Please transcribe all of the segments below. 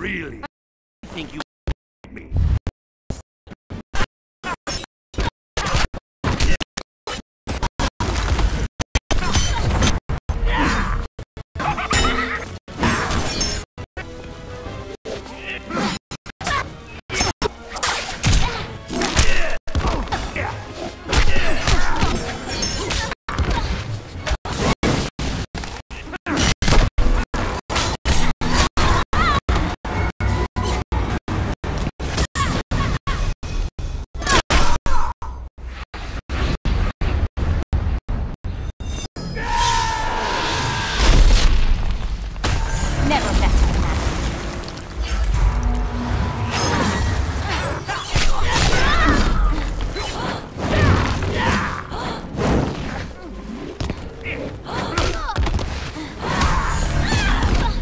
Really? Never mess with that.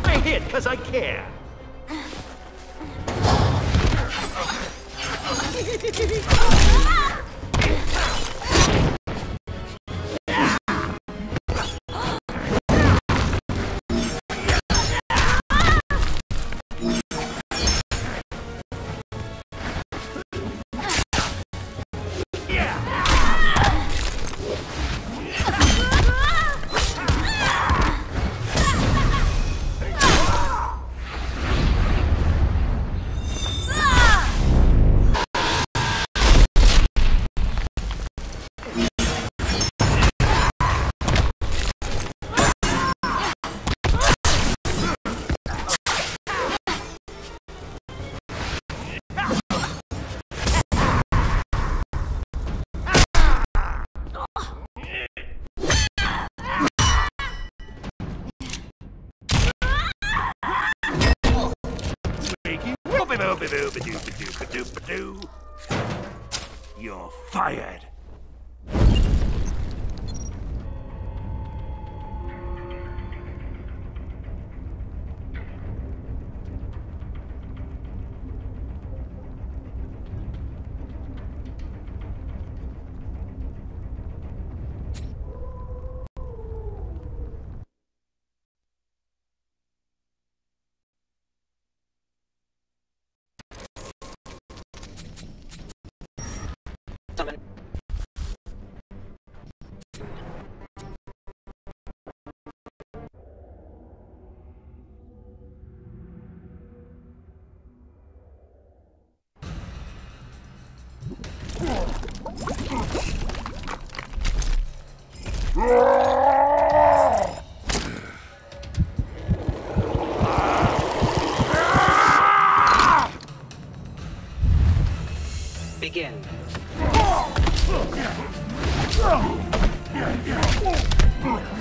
I hit because I care. You're fired. Begin. Crush